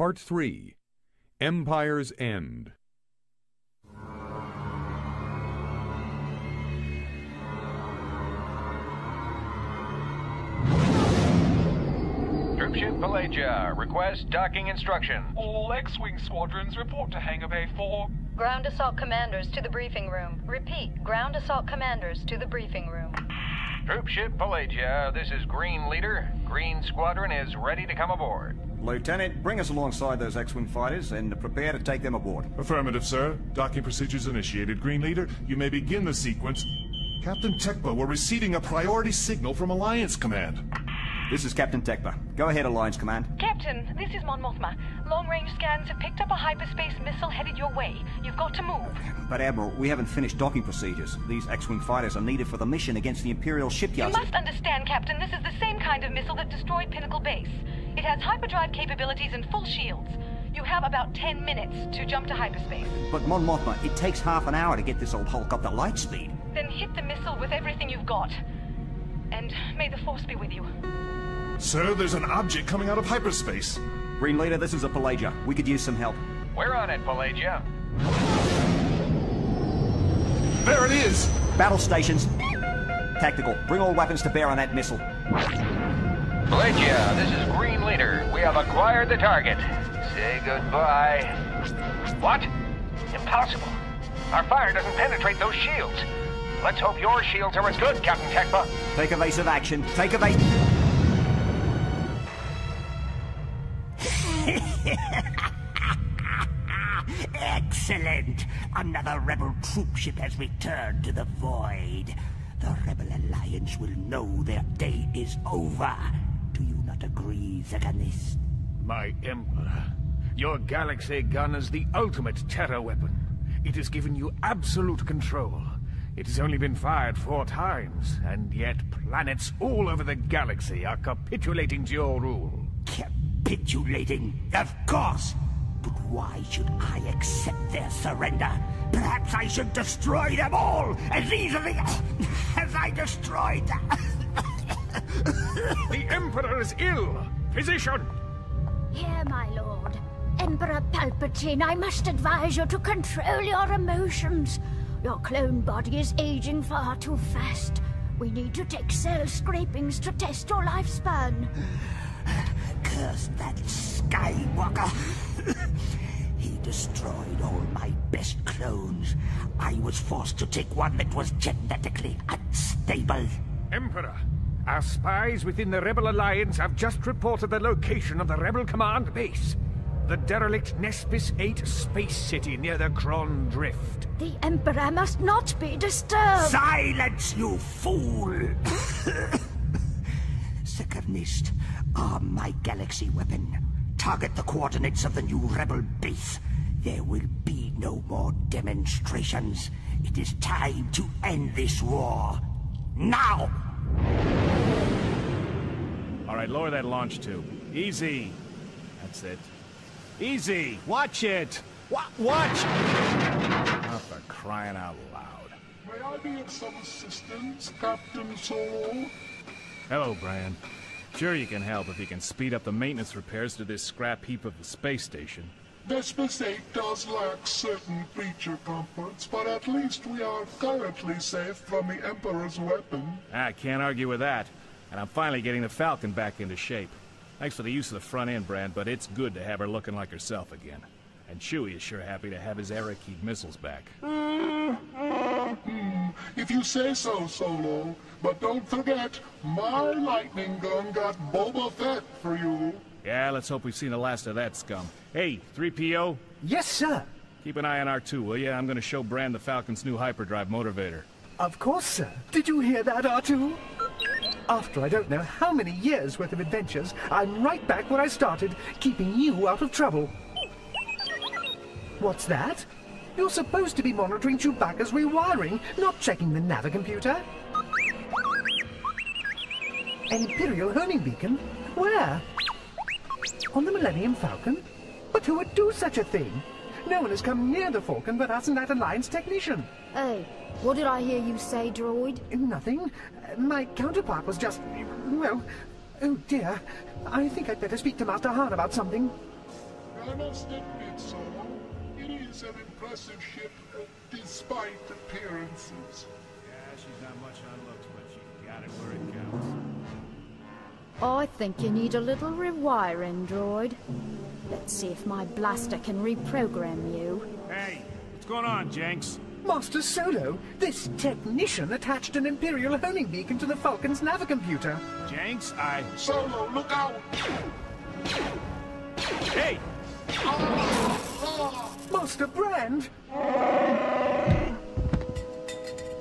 Part 3 Empire's End. Troopship Pelagia, request docking instruction. All X-Wing squadrons report to Hangar Bay 4. Ground assault commanders to the briefing room. Repeat, ground assault commanders to the briefing room. Troopship Pelagia, this is Green Leader. Green Squadron is ready to come aboard. Lieutenant, bring us alongside those X-Wing fighters and prepare to take them aboard. Affirmative, sir. Docking procedures initiated. Green Leader, you may begin the sequence. Captain Tekba, we're receiving a priority signal from Alliance Command. This is Captain Tekba. Go ahead, Alliance Command. Captain, this is Mon Mothma. Long-range scans have picked up a hyperspace missile headed your way. You've got to move. But Admiral, we haven't finished docking procedures. These X-Wing fighters are needed for the mission against the Imperial shipyards. You must understand, Captain, this is the same kind of missile that destroyed Pinnacle Base. It has hyperdrive capabilities and full shields. You have about 10 minutes to jump to hyperspace. But Mon Mothma, it takes half an hour to get this old Hulk up to light speed. Then hit the missile with everything you've got. And may the Force be with you. Sir, there's an object coming out of hyperspace. Green Leader, this is a Pelagia. We could use some help. We're on it, Pelagia. There it is! Battle stations. Tactical. Bring all weapons to bear on that missile. Pelagia, this is Green Leader. We have acquired the target. Say goodbye. What? Impossible. Our fire doesn't penetrate those shields. Let's hope your shields are as good, Captain Tekba. Take evasive action. Take evasive... Excellent! Another rebel troopship has returned to the void. The Rebel Alliance will know their day is over. Do you not agree, Xecr Nist? My Emperor, your galaxy gun is the ultimate terror weapon. It has given you absolute control. It has only been fired four times, and yet planets all over the galaxy are capitulating to your rule. Capitulating? Of course! But why should I accept their surrender? Perhaps I should destroy them all as easily as I destroyed. The Emperor is ill! Physician! Here, my lord. Emperor Palpatine, I must advise you to control your emotions. Your clone body is aging far too fast. We need to take cell scrapings to test your lifespan. Curse that Skywalker! he destroyed all my best clones. I was forced to take one that was genetically unstable. Emperor, our spies within the Rebel Alliance have just reported the location of the Rebel Command base. The derelict Nespis 8 space city near the Kron Drift. The Emperor must not be disturbed. Silence, you fool! Xecr Nist, arm my galaxy weapon. Target the coordinates of the new rebel base. There will be no more demonstrations. It is time to end this war. Now! All right, lower that launch tube. Easy. That's it. Easy. Watch it. Wa watch. Not for crying out loud. May I be of some assistance, Captain Solo? Hello, Brian. Sure you can help if you can speed up the maintenance repairs to this scrap heap of a space station. Nespis 8 does lack certain feature comforts, but at least we are currently safe from the Emperor's weapon. I can't argue with that. And I'm finally getting the Falcon back into shape. Thanks for the use of the front end, Brand, but it's good to have her looking like herself again. And Chewie is sure happy to have his Arakyd missiles back. Uh, uh, hmm, if you say so, Solo. But don't forget, my lightning gun got Boba Fett for you. Yeah, let's hope we've seen the last of that scum. Hey, 3PO? Yes, sir. Keep an eye on R2, will you? I'm gonna show Brand the Falcon's new hyperdrive motivator. Of course, sir. Did you hear that, R2? After I don't know how many years' worth of adventures, I'm right back where I started, keeping you out of trouble. What's that? You're supposed to be monitoring Chewbacca's rewiring, not checking the navicomputer. An Imperial homing beacon? Where? On the Millennium Falcon? But who would do such a thing? No one has come near the Falcon but us and that Alliance technician. Hey, what did I hear you say, droid? Nothing. My counterpart was just... well... Oh dear. I think I'd better speak to Master Han about something. I must admit, Solo, it is an impressive ship, uh, despite appearances. Yeah, she's not much on looks, but she's got it where it counts. I think you need a little rewiring, droid. Let's see if my blaster can reprogram you. Hey, what's going on, Jenks? Master Solo, this technician attached an Imperial homing beacon to the Falcon's navicomputer. Jenks, I... Solo, look out! Hey! Master Brand!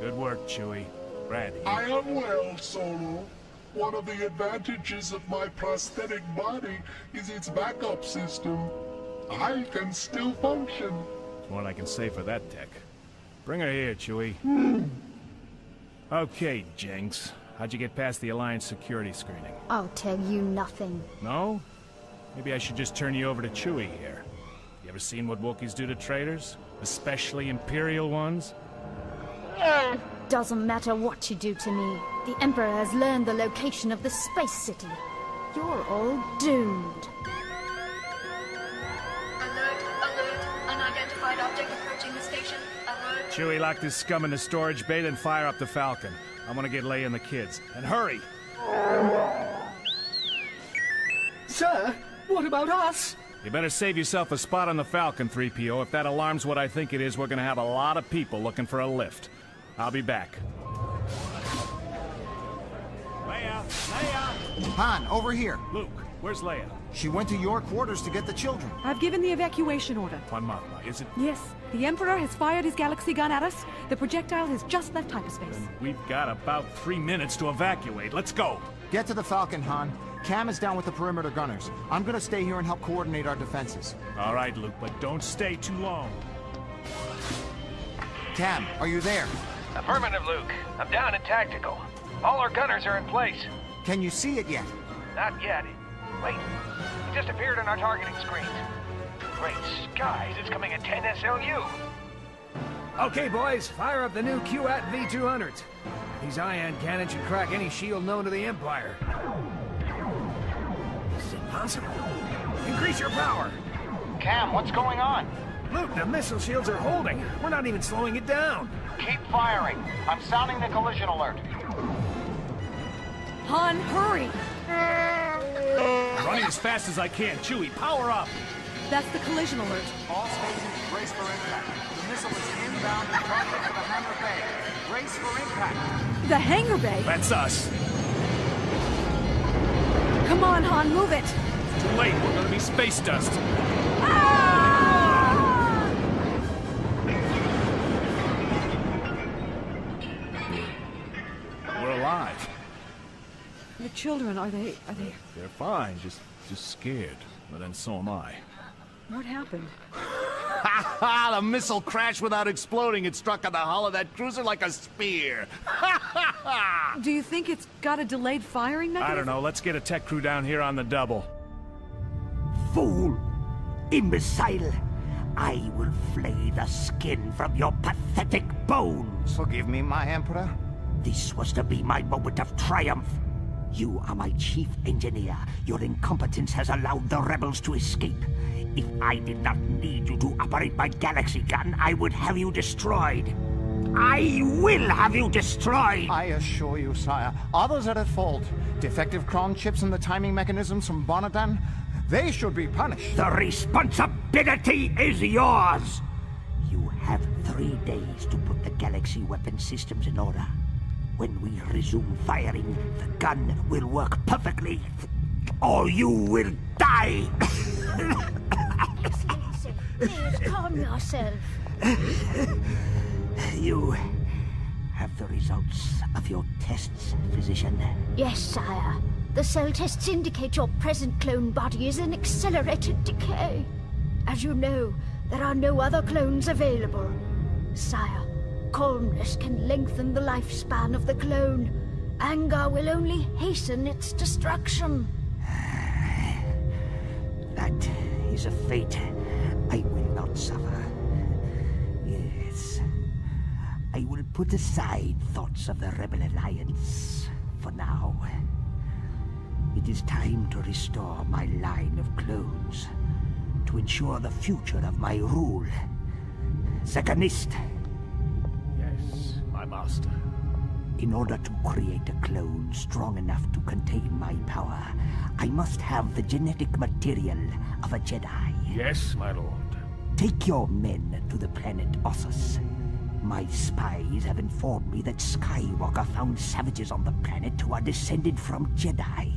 Good work, Chewie. Brad, I am well, Solo. One of the advantages of my prosthetic body is its backup system. I can still function. That's more I can say for that tech. Bring her here, Chewie. Okay, Jenks. How'd you get past the Alliance security screening? I'll tell you nothing. No? Maybe I should just turn you over to Chewie here. You ever seen what Wookiees do to traitors? Especially Imperial ones? Doesn't matter what you do to me. The Emperor has learned the location of the space city. You're all doomed. Alert, alert. Unidentified object approaching the station. Alert. Chewie, lock this scum in the storage bay, then fire up the Falcon. I want to get Leia and the kids. And hurry! Sir, what about us? You better save yourself a spot on the Falcon, 3PO. If that alarms what I think it is, we're gonna have a lot of people looking for a lift. I'll be back. Leia! Leia! Han, over here. Luke, where's Leia? She went to your quarters to get the children. I've given the evacuation order. Mon Mothma, is it? Yes, the Emperor has fired his galaxy gun at us. The projectile has just left hyperspace. We've got about three minutes to evacuate. Let's go! Get to the Falcon, Han. Kam is down with the perimeter gunners. I'm gonna stay here and help coordinate our defenses. All right, Luke, but don't stay too long. Kam, are you there? Affirmative, Luke. I'm down in tactical. All our gunners are in place. Can you see it yet? Not yet. Wait, it just appeared on our targeting screens. Great skies, it's coming at 10 SLU. Okay, boys, fire up the new QAT V200s. These ion cannons should crack any shield known to the Empire. This is impossible. Increase your power. Kam, what's going on? Luke, the missile shields are holding. We're not even slowing it down. Keep firing. I'm sounding the collision alert. Han, hurry! Running as fast as I can. Chewie, power up! That's the collision alert. All stations brace for impact. The missile is inbound and targeted for the hangar bay. Brace for impact. The hangar bay? That's us. Come on, Han, move it! Too late. We're gonna be space dust. We're The children, are they... are they... They're fine. Just, just scared. But then so am I. What happened? Ha ha! The missile crashed without exploding. It struck on the hull of that cruiser like a spear. Ha ha ha! Do you think it's got a delayed firing mechanism? I don't know. Let's get a tech crew down here on the double. Fool! Imbecile! I will flay the skin from your pathetic bones! Forgive me, my Emperor. This was to be my moment of triumph. You are my chief engineer. Your incompetence has allowed the rebels to escape. If I did not need you to operate my galaxy gun, I would have you destroyed. I will have you destroyed! I assure you, sire, others are at fault. Defective cron chips and the timing mechanisms from Bonadan, they should be punished. The responsibility is yours! You have three days to put the galaxy weapon systems in order. When we resume firing, the gun will work perfectly, or you will die! Please calm yourself. You have the results of your tests, physician. Yes, sire. The cell tests indicate your present clone body is in accelerated decay. As you know, there are no other clones available. Sire, calmness can lengthen the lifespan of the clone. Anger will only hasten its destruction. That is a fate I will not suffer. Yes. I will put aside thoughts of the Rebel Alliance for now. It is time to restore my line of clones to ensure the future of my rule. Xecr Nist, master. in order to create a clone strong enough to contain my power, I must have the genetic material of a Jedi. Yes, my lord. Take your men to the planet Ossus. My spies have informed me that Skywalker found savages on the planet who are descended from Jedi.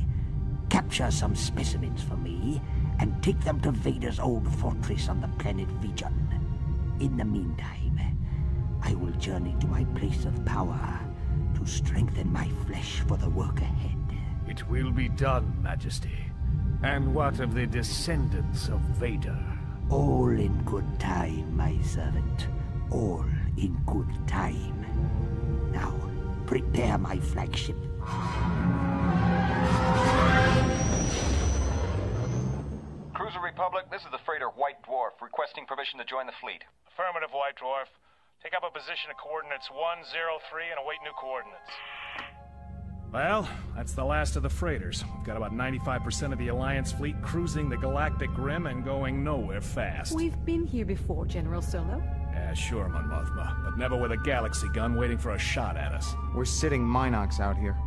Capture some specimens for me, and take them to Vader's old fortress on the planet Vjun. In the meantime, I will journey to my place of power to strengthen my flesh for the work ahead. It will be done, Majesty. And what of the descendants of Vader? All in good time, my servant. All in good time. Now, prepare my flagship. Cruiser Republic, this is the freighter White Dwarf, requesting permission to join the fleet. Affirmative, White Dwarf. Take up a position at coordinates 103 and await new coordinates. Well, that's the last of the freighters. We've got about 95% of the Alliance fleet cruising the Galactic Rim and going nowhere fast. We've been here before, General Solo. Yeah, sure, Mon Mothma, but never with a galaxy gun waiting for a shot at us. We're sitting mynocks out here.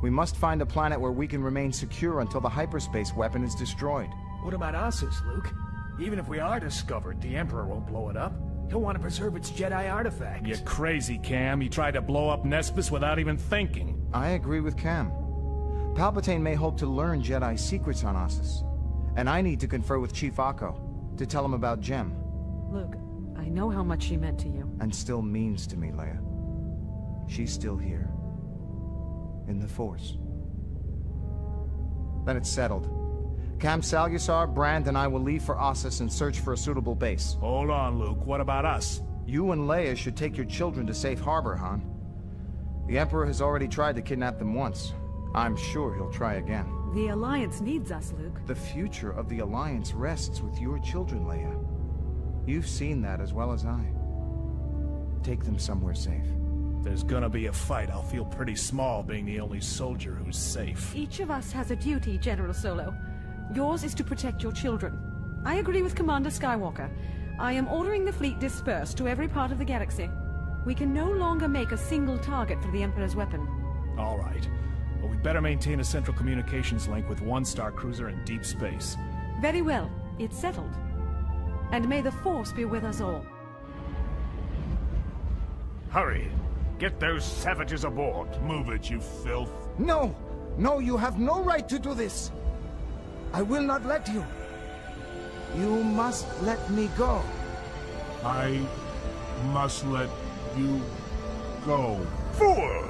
We must find a planet where we can remain secure until the hyperspace weapon is destroyed. What about Ossus, Luke? Even if we are discovered, the Emperor won't blow it up. He'll want to preserve its Jedi artifacts. You're crazy, Kam. You tried to blow up Nespis without even thinking. I agree with Kam. Palpatine may hope to learn Jedi secrets on Ossus. And I need to confer with Chief Akko to tell him about Jem. Luke, I know how much she meant to you. And still means to me, Leia. She's still here. In the Force. Then it's settled. Kam Solusar, Brand, and I will leave for Ossus and search for a suitable base. Hold on, Luke. What about us? You and Leia should take your children to safe harbor, Han. The Emperor has already tried to kidnap them once. I'm sure he'll try again. The Alliance needs us, Luke. The future of the Alliance rests with your children, Leia. You've seen that as well as I. Take them somewhere safe. There's gonna be a fight. I'll feel pretty small being the only soldier who's safe. Each of us has a duty, General Solo. Yours is to protect your children. I agree with Commander Skywalker. I am ordering the fleet dispersed to every part of the galaxy. We can no longer make a single target for the Emperor's weapon. All right. But we'd better maintain a central communications link with one Star Cruiser in deep space. Very well. It's settled. And may the Force be with us all. Hurry! Get those savages aboard. Move it, you filth. No! No, you have no right to do this! I will not let you. You must let me go. I must let you go. Fool!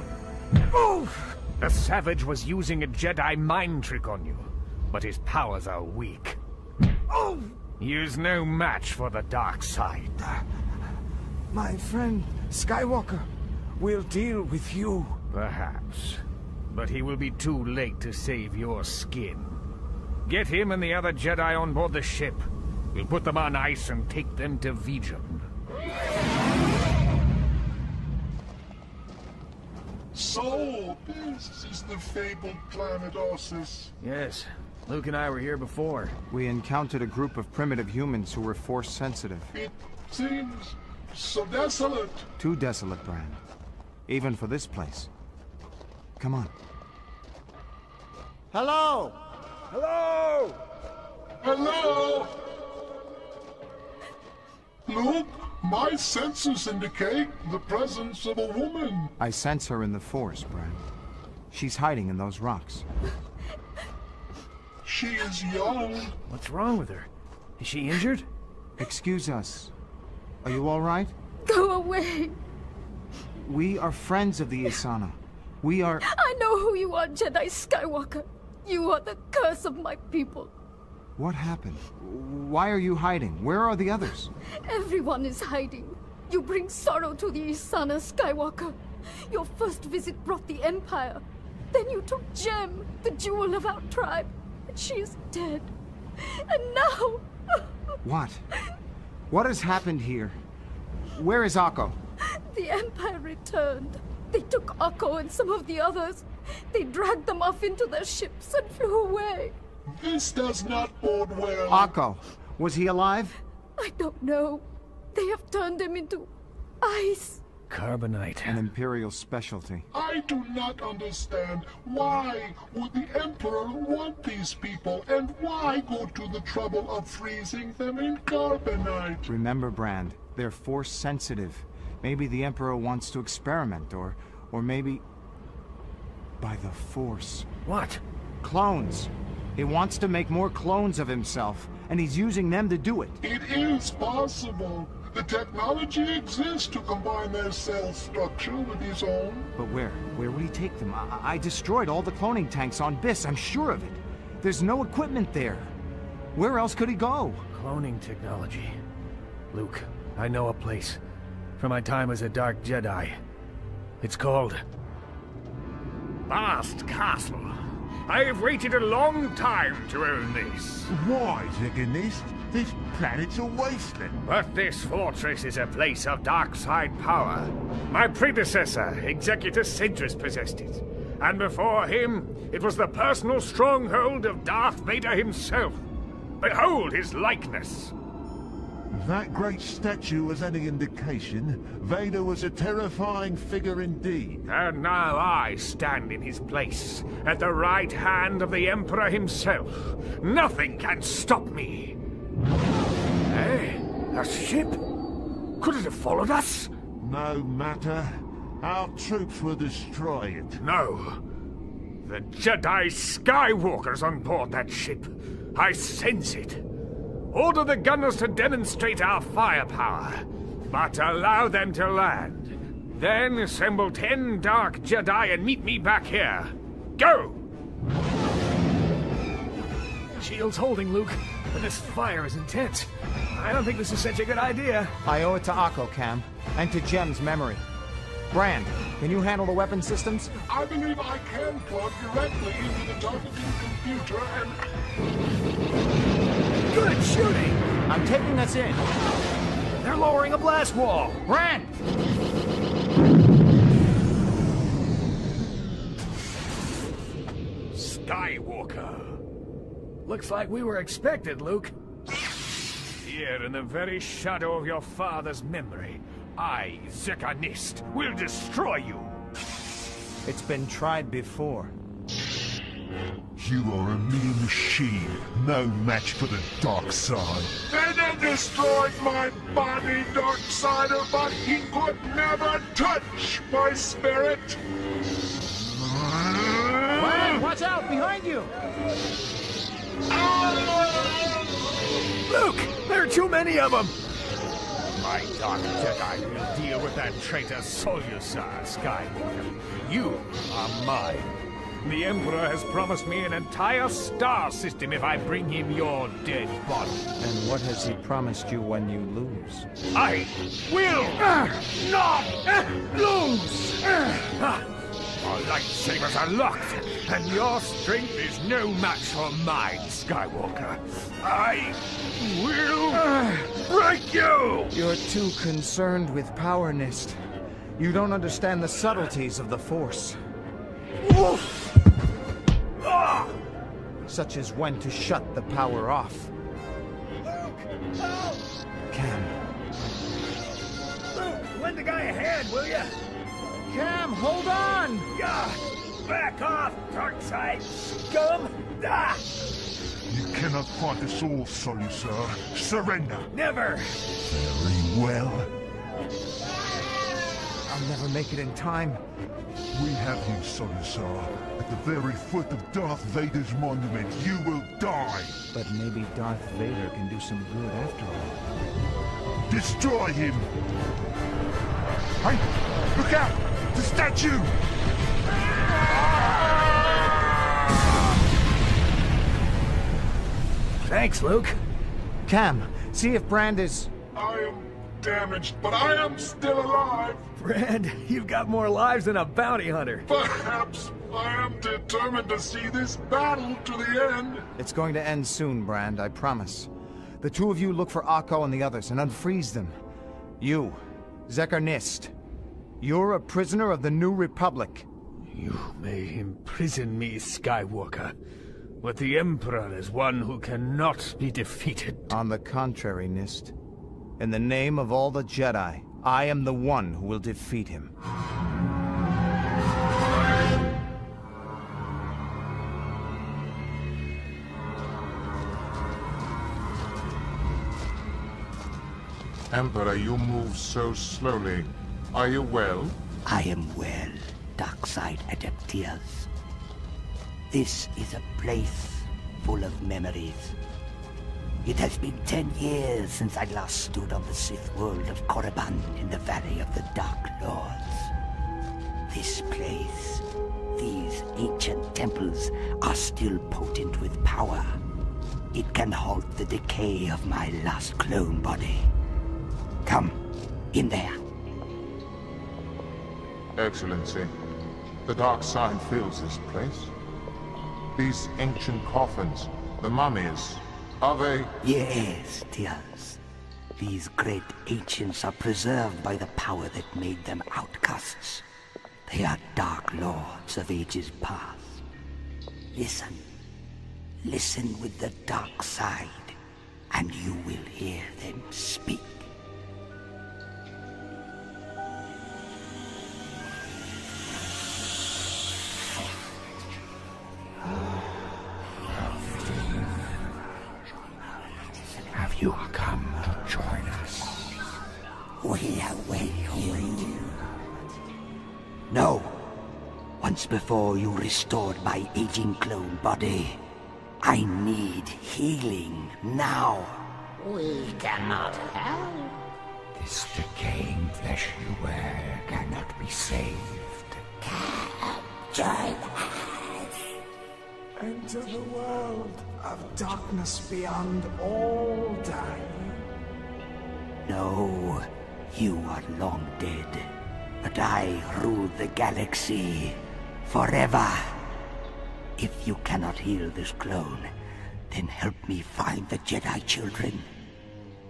Move! The Savage was using a Jedi mind trick on you, but his powers are weak. Oh! He is no match for the dark side. My friend Skywalker will deal with you. Perhaps. But he will be too late to save your skin. Get him and the other Jedi on board the ship. We'll put them on ice and take them to Vjun. So, this is the fabled planet Ossus. Yes. Luke and I were here before. We encountered a group of primitive humans who were force sensitive. It seems so desolate. Too desolate, Brand. Even for this place. Come on. Hello! Hello! Hello? Luke, my sensors indicate the presence of a woman. I sense her in the forest, Brand. She's hiding in those rocks. She is young. What's wrong with her? Is she injured? Excuse us. Are you all right? Go away. We are friends of the Ysanna. We are... I know who you are, Jedi Skywalker. You are the curse of my people. What happened? Why are you hiding? Where are the others? Everyone is hiding. You bring sorrow to the Ysanna Skywalker. Your first visit brought the Empire. Then you took Jem, the jewel of our tribe. And she is dead. And now... What? What has happened here? Where is Akko? The Empire returned. They took Akko and some of the others. They dragged them off into their ships and flew away. This does not bode well. Akko, Was he alive? I don't know. They have turned him into ice. Carbonite. An Imperial specialty. I do not understand. Why would the Emperor want these people, and why go to the trouble of freezing them in carbonite? Remember, Brand, they're force sensitive. Maybe the Emperor wants to experiment, or, or maybe... By the Force. What? Clones. He wants to make more clones of himself, and he's using them to do it. It is possible. The technology exists to combine their cell structure with his own. But where? Where would he take them? I, I destroyed all the cloning tanks on Byss, I'm sure of it. There's no equipment there. Where else could he go? Cloning technology. Luke, I know a place. From my time as a Dark Jedi. It's called... Bast Castle. I have waited a long time to own this. Why, Xecr Nist? This planet's a wasteland. But this fortress is a place of dark side power. My predecessor, Executor Sedriss, possessed it. And before him, it was the personal stronghold of Darth Vader himself. Behold his likeness. If that great statue was any indication, Vader was a terrifying figure indeed. And now I stand in his place, at the right hand of the Emperor himself. Nothing can stop me. Hey, a ship? Could it have followed us? No matter. Our troops will destroy it. No. The Jedi Skywalker's on board that ship. I sense it. Order the gunners to demonstrate our firepower, but allow them to land. Then assemble ten Dark Jedi and meet me back here. Go! Shield's holding, Luke, but this fire is intense. I don't think this is such a good idea. I owe it to Akko, Kam, and to Jem's memory. Brand, can you handle the weapon systems? I believe I can plug directly into the targeting computer and... Good shooting! I'm taking us in. They're lowering a blast wall. Brand! Skywalker. Looks like we were expected, Luke. Here in the very shadow of your father's memory, I, Xecr Nist, will destroy you. It's been tried before. You are a mere machine, no match for the dark side. Vader destroyed my body, dark Darksider, but he could never touch my spirit. Brand, watch out! Behind you! Luke! There are too many of them! My Dark Jedi will deal with that traitor Solusar, uh, Skywalker. You are mine. The Emperor has promised me an entire star system if I bring him your dead body. And what has he promised you when you lose? I will not lose! Our lightsabers are locked, and your strength is no match for mine, Skywalker. I will break you! You're too concerned with power, Nist. You don't understand the subtleties of the Force. Such as when to shut the power off. Luke! Kam. Luke, lend the guy a hand, will ya? Kam, hold on! Yeah! Back off, dark side, scum! Ah! You cannot fight us all, Solusar. Surrender! Never! Very well. I'll never make it in time. We have you, Solusar. At the very foot of Darth Vader's monument, you will die! But maybe Darth Vader can do some good after all. Destroy him! Hey! Look out! The statue! Thanks, Luke. Kam, see if Brand is... I am damaged, but I am still alive. Brand, you've got more lives than a bounty hunter. Perhaps I am determined to see this battle to the end. It's going to end soon, Brand, I promise. The two of you look for Akko and the others and unfreeze them. You, Xecr Nist. You're a prisoner of the New Republic. You may imprison me, Skywalker, But the Emperor is one who cannot be defeated. On the contrary, Nist. In the name of all the Jedi, I am the one who will defeat him. Emperor, you move so slowly. Are you well? I am well, Darkside Adeptias. This is a place full of memories. It has been ten years since I last stood on the Sith world of Korriban in the Valley of the Dark Lords. This place, these ancient temples, are still potent with power. It can halt the decay of my last clone body. Come, in there. Excellency, the dark side fills this place. These ancient coffins, the mummies, Yes, dears. These great ancients are preserved by the power that made them outcasts. They are dark lords of ages past. Listen. Listen with the dark side, and you will hear them speak. We await you. No. Once before you restored my aging clone body. I need healing now. We cannot help. This decaying flesh you wear cannot be saved. Join Enter the world of darkness beyond all time. No, you are long dead. But I rule the galaxy forever. If you cannot heal this clone, then help me find the Jedi children.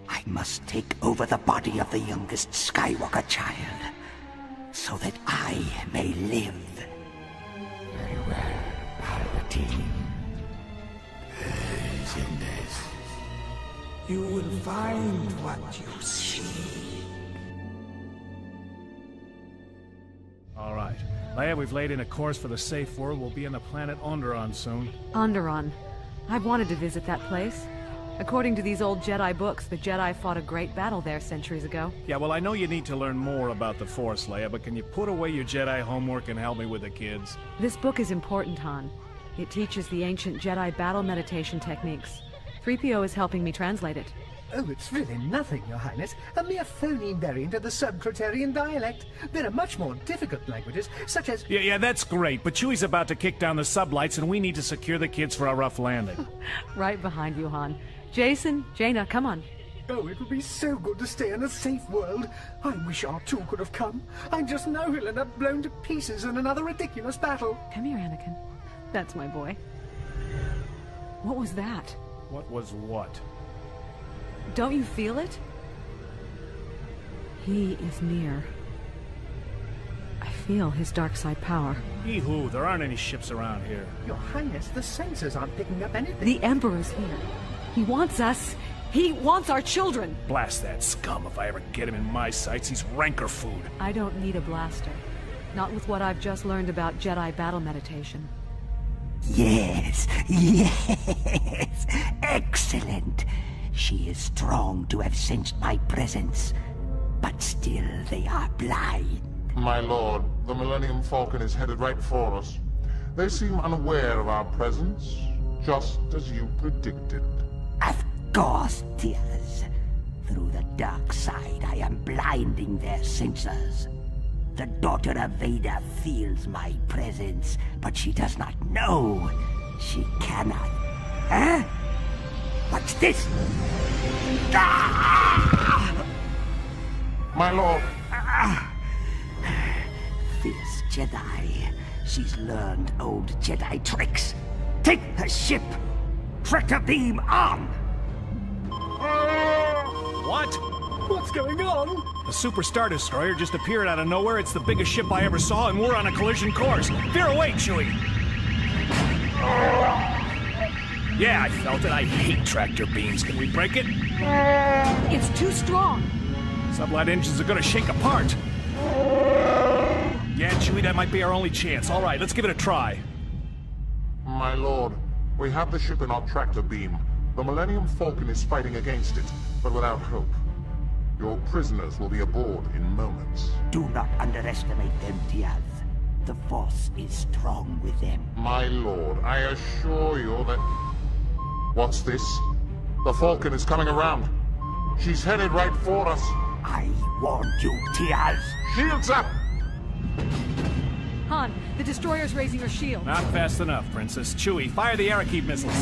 I must take over the body of the youngest Skywalker child, so that I may live. Very well, Palpatine. Who's in this? You will find what you seek. All right. Leia, we've laid in a course for the safe world. We'll be on the planet Onderon soon. Onderon. I've wanted to visit that place. According to these old Jedi books, the Jedi fought a great battle there centuries ago. Yeah, well, I know you need to learn more about the Force, Leia, but can you put away your Jedi homework and help me with the kids? This book is important, Han. It teaches the ancient Jedi battle meditation techniques. 3PO is helping me translate it. Oh, it's really nothing, Your Highness. A mere phoneme variant of the Sub-Crotarian dialect. There are much more difficult languages, such as... Yeah, yeah, that's great, but Chewie's about to kick down the sublights and we need to secure the kids for a rough landing. right behind you, Han. Jacen, Jaina, come on. Oh, it would be so good to stay in a safe world. I wish Artoo could have come. I just know he'll end up blown to pieces in another ridiculous battle. Come here, Anakin. That's my boy. What was that? What was what? Don't you feel it? He is near. I feel his dark side power. Yee-hoo, there aren't any ships around here. Your Highness, the sensors aren't picking up anything. The Emperor's here. He wants us. He wants our children. Blast that scum. If I ever get him in my sights, he's rancor food. I don't need a blaster. Not with what I've just learned about Jedi battle meditation. Yes, yes. Excellent. She is strong to have sensed my presence, but still they are blind. My lord, the Millennium Falcon is headed right for us. They seem unaware of our presence, just as you predicted. Of course, dears. Through the dark side, I am blinding their senses. The daughter of Vader feels my presence, but she does not know. She cannot. Huh? What's this? Ah! My lord. Ah! Fierce Jedi. She's learned old Jedi tricks. Take her ship! Tractor beam on! What? What's going on? A Super Star Destroyer just appeared out of nowhere. It's the biggest ship I ever saw, and we're on a collision course. Veer away, Chewie! Yeah, I felt it. I hate tractor beams. Can we break it? It's too strong. Sublight engines are gonna shake apart. Yeah, Chewie, that might be our only chance. All right, let's give it a try. My lord, we have the ship in our tractor beam. The Millennium Falcon is fighting against it, but without hope. Your prisoners will be aboard in moments. Do not underestimate them, Diaz. The Force is strong with them. My lord, I assure you that... What's this? The Falcon is coming around. She's headed right for us. I warned you, Diaz. Shields up! Han, the destroyer's raising her shield. Not fast enough, Princess. Chewie, fire the Arakeet missiles.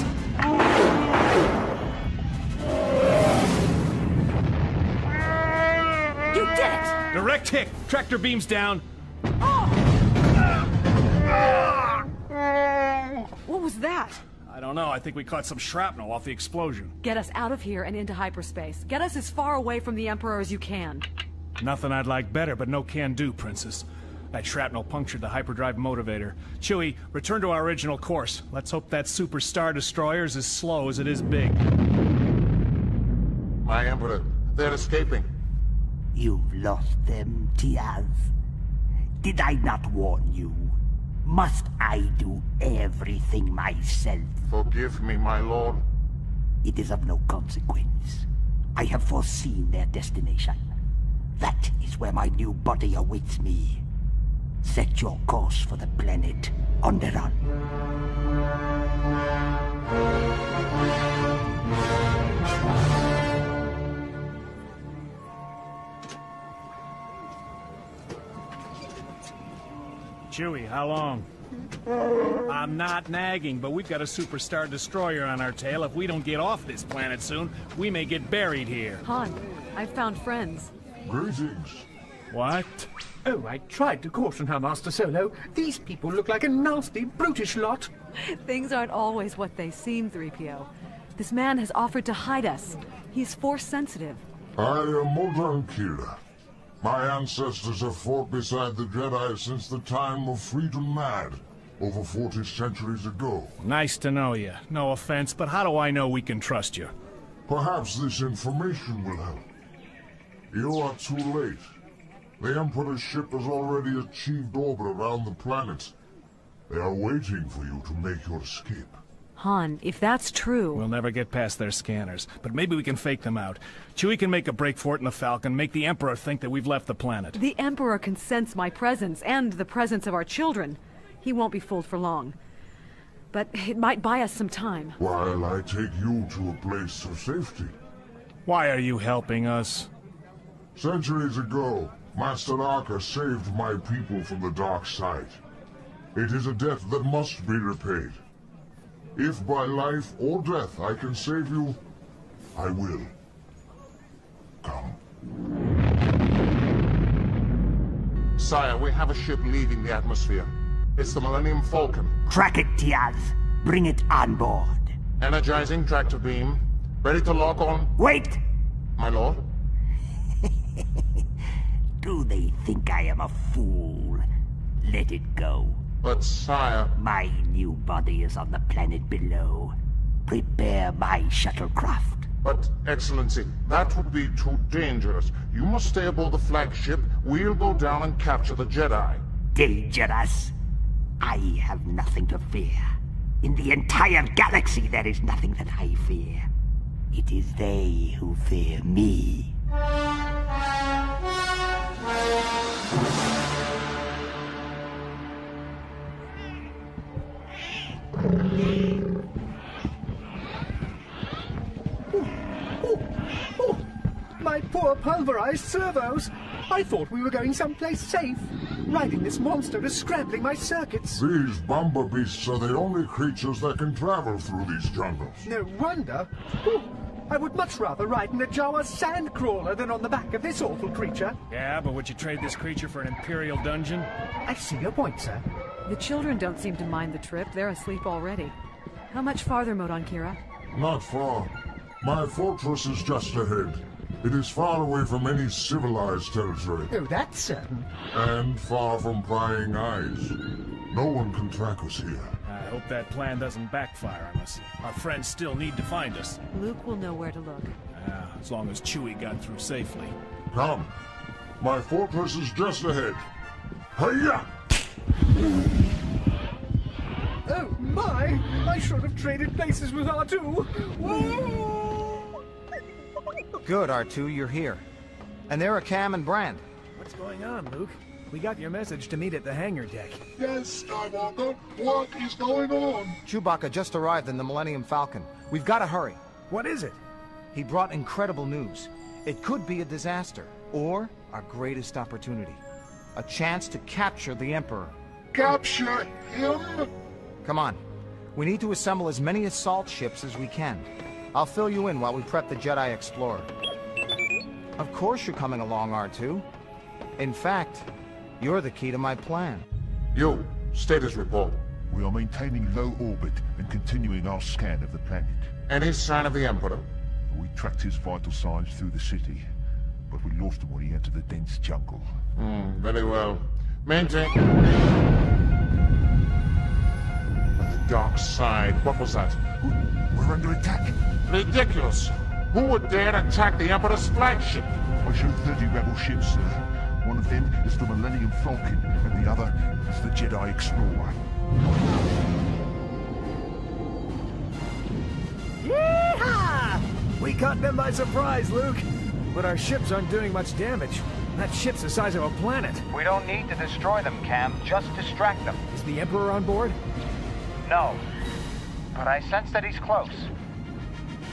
You did it! Direct hit. Tractor beams down. What was that? I don't know. I think we caught some shrapnel off the explosion. Get us out of here and into hyperspace. Get us as far away from the Emperor as you can. Nothing I'd like better, but no can do, Princess. That shrapnel punctured the hyperdrive motivator. Chewie, return to our original course. Let's hope that Super Star Destroyer is as slow as it is big. My Emperor, they're escaping. You've lost them, Diaz. Did I not warn you? Must I do everything myself? Forgive me, my lord. It is of no consequence. I have foreseen their destination. That is where my new body awaits me. Set your course for the planet Onderon. Chewie, how long? I'm not nagging, but we've got a superstar destroyer on our tail. If we don't get off this planet soon, we may get buried here. Han, I've found friends. Greetings. What? Oh, I tried to caution her, Master Solo. These people look like a nasty, brutish lot. Things aren't always what they seem, 3PO. This man has offered to hide us. He's force sensitive. I am Moldan Kira. My ancestors have fought beside the Jedi since the time of Freedon Nadd, over 40 centuries ago. Nice to know you. No offense, but how do I know we can trust you? Perhaps this information will help. You are too late. The Emperor's ship has already achieved orbit around the planet. They are waiting for you to make your escape. Han, if that's true... We'll never get past their scanners, but maybe we can fake them out. Chewie can make a break for it in the Falcon, make the Emperor think that we've left the planet. The Emperor can sense my presence, and the presence of our children. He won't be fooled for long. But it might buy us some time. While I take you to a place of safety. Why are you helping us? Centuries ago, Master Arca saved my people from the dark side. It is a debt that must be repaid. If by life or death I can save you, I will. Come. Sire, we have a ship leaving the atmosphere. It's the Millennium Falcon. Track it, Diaz. Bring it on board. Energizing tractor beam. Ready to lock on. Wait! My lord? Do they think I am a fool? Let it go. But, sire... My new body is on the planet below. Prepare my shuttlecraft. But, Excellency, that would be too dangerous. You must stay aboard the flagship. We'll go down and capture the Jedi. Dangerous? I have nothing to fear. In the entire galaxy, there is nothing that I fear. It is they who fear me. My poor pulverized servos! I thought we were going someplace safe. Riding this monster is scrambling my circuits. These bomber beasts are the only creatures that can travel through these jungles. No wonder. Whew. I would much rather ride in a Jawa sandcrawler than on the back of this awful creature. Yeah, but would you trade this creature for an Imperial dungeon? I see your point, sir. The children don't seem to mind the trip. They're asleep already. How much farther, Modon Kira? Not far. My fortress is just ahead. It is far away from any civilized territory. Oh, that's certain. And far from prying eyes. No one can track us here. I hope that plan doesn't backfire on us. Our friends still need to find us. Luke will know where to look. Ah, as long as Chewie got through safely. Come. My fortress is just ahead. Hiya! Oh my! I should have traded places with R2. Whoa! Good, R2, you're here. And there are Kam and Brand. What's going on, Luke? We got your message to meet at the hangar deck. Yes, Skywalker. What is going on? Chewbacca just arrived in the Millennium Falcon. We've got to hurry. What is it? He brought incredible news. It could be a disaster, or our greatest opportunity. A chance to capture the Emperor. Capture him? Come on. We need to assemble as many assault ships as we can. I'll fill you in while we prep the Jedi Explorer. Of course you're coming along, R2. In fact, you're the key to my plan. You, status report. We are maintaining low orbit and continuing our scan of the planet. Any sign of the Emperor? We tracked his vital signs through the city, but we lost him when he entered the dense jungle. Hmm, very well. Maintain... The dark side. What was that? We're under attack. Ridiculous. Who would dare attack the Emperor's flagship? I showed 30 rebel ships, sir. One of them is the Millennium Falcon, and the other is the Jedi Explorer. Yeehaw! We caught them by surprise, Luke. But our ships aren't doing much damage. That ship's the size of a planet. We don't need to destroy them, Kam. Just distract them. Is the Emperor on board? No. But I sense that he's close.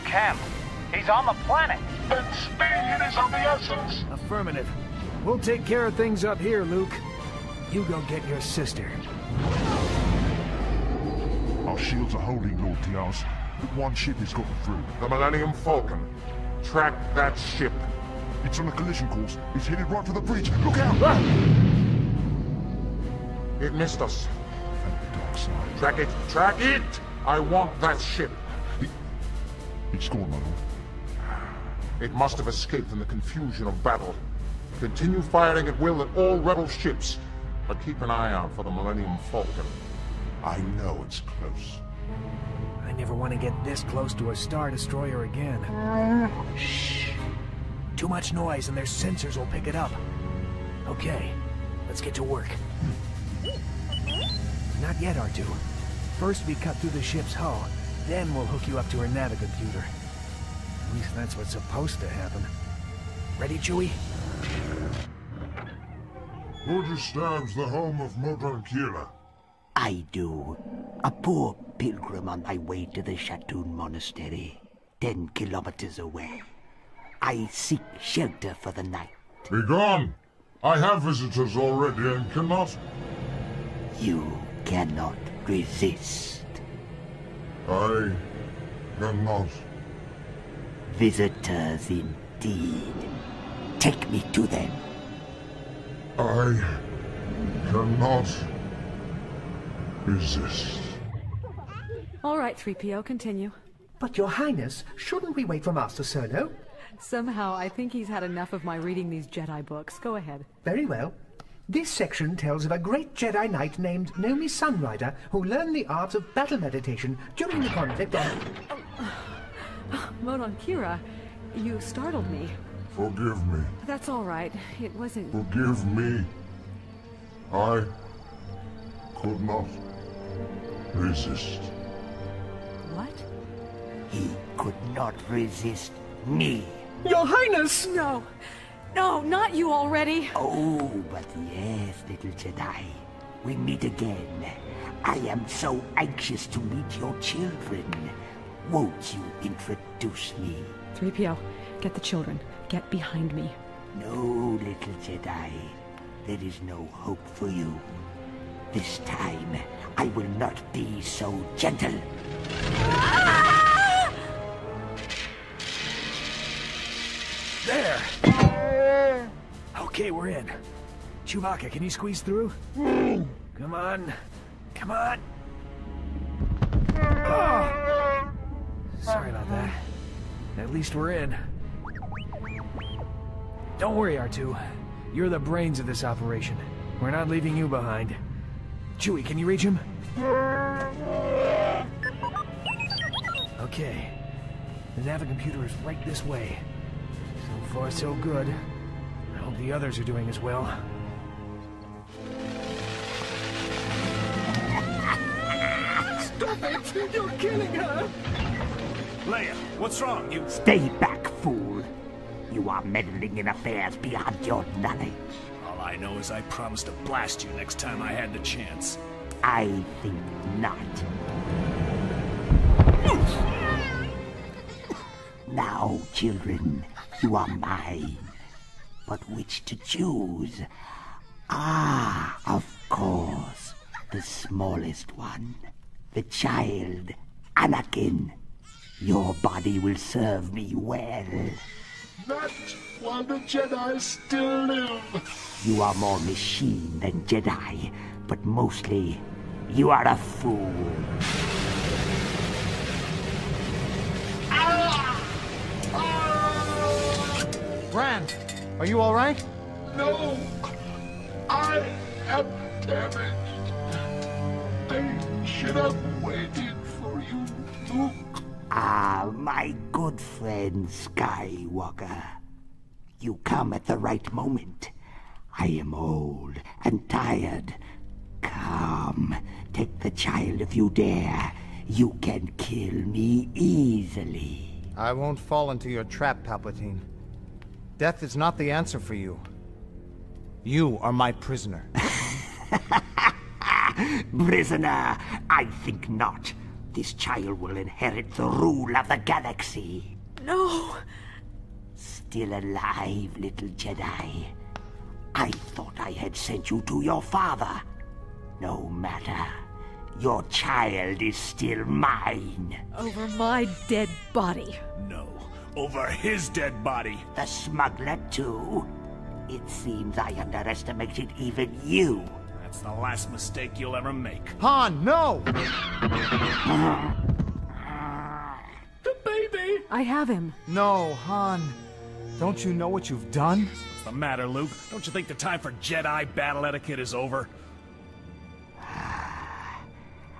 Kam, he's on the planet. Then speed is of the essence. Affirmative. We'll take care of things up here, Luke. You go get your sister. Our shields are holding, Lord Tiaz, but one ship has gotten through. The Millennium Falcon. Track that ship. It's on a collision course. It's headed right for the bridge. Look out! Ah! It missed us. Track it! Track it! I want that ship. It's gone, my lord. It must have escaped in the confusion of battle. Continue firing at will at all rebel ships, but keep an eye out for the Millennium Falcon. I know it's close. I never want to get this close to a Star Destroyer again. Shh. Too much noise and their sensors will pick it up. Okay, let's get to work. Not yet, R2. First we cut through the ship's hull, then we'll hook you up to her navicomputer. At least that's what's supposed to happen. Ready, Chewie? Who disturbs the home of Modron Kira? I do. A poor pilgrim on my way to the Shatoon Monastery, ten kilometers away. I seek shelter for the night. Begone! I have visitors already and cannot... You cannot resist. I cannot. Visitors indeed. Take me to them. I cannot resist. All right, 3PO, continue. But, Your Highness, shouldn't we wait for Master Solo? Somehow, I think he's had enough of my reading these Jedi books. Go ahead. Very well. This section tells of a great Jedi Knight named Nomi Sunrider who learned the art of battle meditation during the conflict oh, oh, on... Monon Kira, you startled me. Forgive me. That's all right. It wasn't... Forgive me. I could not resist. What? He could not resist me. Your Highness! No. No, not you already. Oh, but yes, little Jedi. We meet again. I am so anxious to meet your children. Won't you introduce me? 3PO, get the children. Get behind me. No, little Jedi. There is no hope for you. This time, I will not be so gentle. Okay, we're in. Chewbacca, can you squeeze through? Come on. Come on. Oh. Sorry about that. At least we're in. Don't worry, R2. You're the brains of this operation. We're not leaving you behind. Chewie, can you reach him? Okay. The Navicomputer is right this way. So far, so good. I hope the others are doing as well. Stop it! You're killing her! Leia, what's wrong? You... Stay back, fool. You are meddling in affairs beyond your knowledge. All I know is I promised to blast you next time I had the chance. I think not. Now, children, you are mine. But which to choose? Ah, of course. The smallest one. The child, Anakin. Your body will serve me well. Not while the Jedi still live. You are more machine than Jedi, but mostly you are a fool. Brand, are you all right? No, I am damaged. I should have waited for you, Luke. Ah, my good friend Skywalker. You come at the right moment. I am old and tired. Come, take the child if you dare. You can kill me easily. I won't fall into your trap, Palpatine. Death is not the answer for you. You are my prisoner. Prisoner, I think not. This child will inherit the rule of the galaxy. No! Still alive, little Jedi. I thought I had sent you to your father. No matter. Your child is still mine. Over my dead body. No. Over his dead body. The smuggler, too? It seems I underestimated even you. That's the last mistake you'll ever make. Han, no! The baby! I have him. No, Han. Don't you know what you've done? What's the matter, Luke? Don't you think the time for Jedi battle etiquette is over?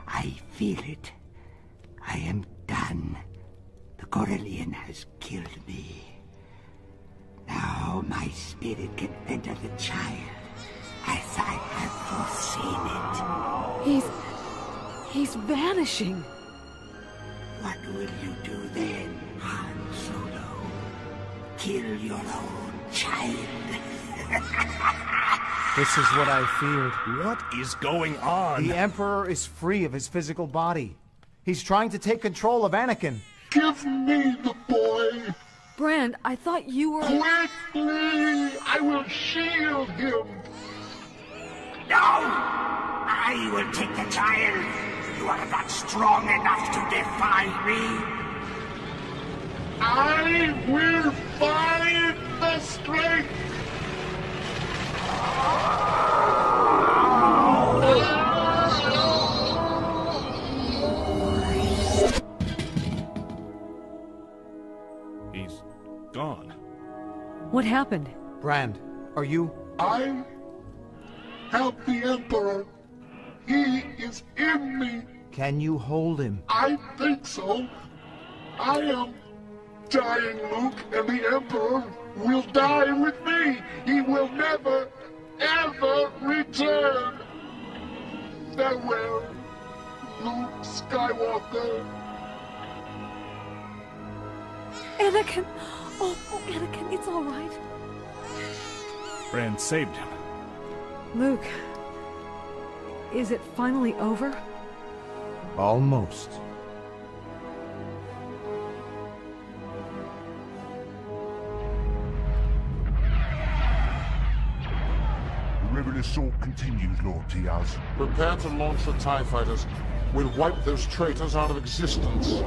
I feel it. I am done. The Corellian has killed me. Now my spirit can enter the child, as I have foreseen it. He's. he's vanishing. What will you do then, Han Solo? Kill your own child? This is what I feared. What is going on? The Emperor is free of his physical body. He's trying to take control of Anakin. Give me the boy. Brand, I thought you were. Quickly! I will shield him. No! I will take the child. You are not strong enough to defy me. I will find the strength. What happened? Brand, are you? I help the Emperor. He is in me. Can you hold him? I think so. I am dying, Luke, and the Emperor will die with me. He will never, ever return. Farewell, Luke Skywalker. Anakin! Oh, oh, Anakin, it's all right. Brand saved him. Luke, is it finally over? Almost. The rebel assault continues, Lord Tiaz. Prepare to launch the TIE fighters. We'll wipe those traitors out of existence.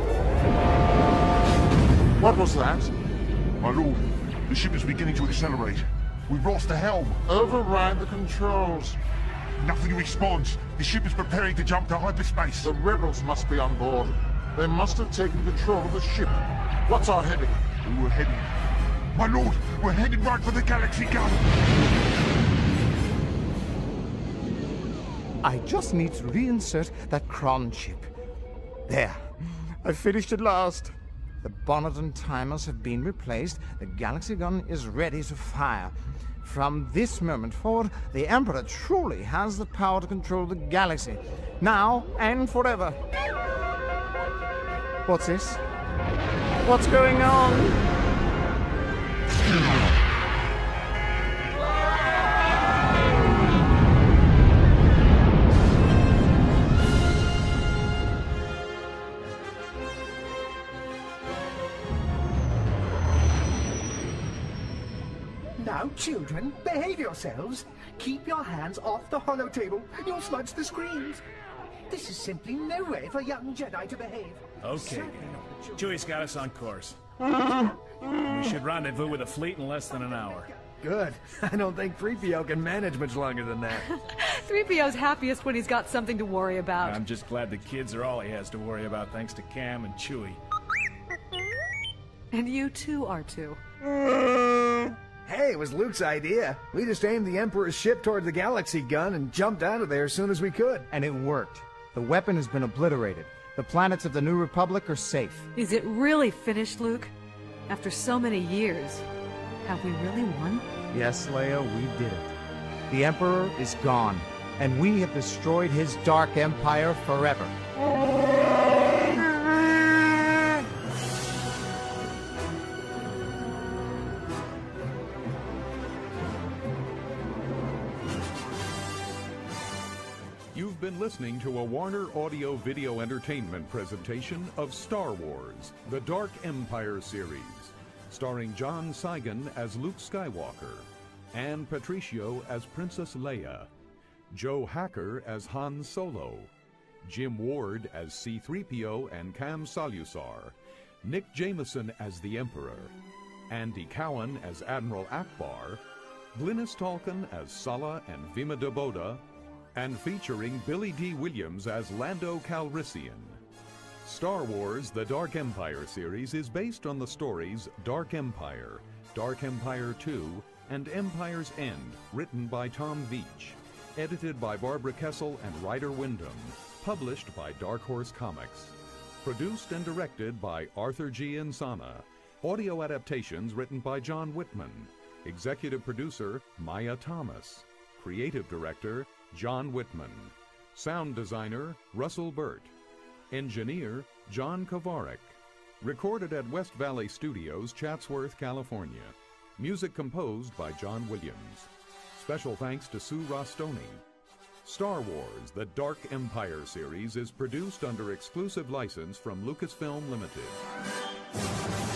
What was that? My lord, the ship is beginning to accelerate. We've lost the helm. Override the controls. Nothing responds. The ship is preparing to jump to hyperspace. The rebels must be on board. They must have taken control of the ship. What's our heading? We're heading... My lord, we're headed right for the galaxy gun. I just need to reinsert that Kron chip. There. I've finished at last. The bonnet and timers have been replaced. The galaxy gun is ready to fire. From this moment forward, the Emperor truly has the power to control the galaxy. Now and forever. What's this? What's going on? Now, children, behave yourselves. Keep your hands off the holotable. You'll smudge the screens. This is simply no way for young Jedi to behave. Okay, Chewie's got us on course. we should rendezvous with the fleet in less than an hour. Good. I don't think 3PO can manage much longer than that. 3PO's happiest when he's got something to worry about. I'm just glad the kids are all he has to worry about thanks to Kam and Chewie. And you too, R2. Hey, it was Luke's idea. We just aimed the Emperor's ship toward the galaxy gun and jumped out of there as soon as we could. And it worked. The weapon has been obliterated. The planets of the New Republic are safe. Is it really finished, Luke? After so many years, have we really won? Yes, Leia, we did it. The Emperor is gone, and we have destroyed his dark empire forever. Been listening to a Warner Audio Video Entertainment presentation of Star Wars The Dark Empire series, starring John Seigan as Luke Skywalker, Anne Patricio as Princess Leia, Joe Hacker as Han Solo, Jim Ward as C3PO and Kam Solusar, Nick Jameson as the Emperor, Andy Cowan as Admiral Ackbar, Glynis Talkin as Salla and Vima Daboda, and featuring Billy Dee Williams as Lando Calrissian. Star Wars The Dark Empire series is based on the stories Dark Empire, Dark Empire 2, and Empire's End, written by Tom Veitch, edited by Barbara Kesel and Ryder Windham, published by Dark Horse Comics, produced and directed by Arthur G. Insana, audio adaptations written by John Whitman, executive producer Maya Thomas, creative director John Whitman. Sound designer, Russell Burt. Engineer, John Kovarik. Recorded at West Valley Studios, Chatsworth, California. Music composed by John Williams. Special thanks to Sue Rostoni. Star Wars The Dark Empire series is produced under exclusive license from Lucasfilm Limited.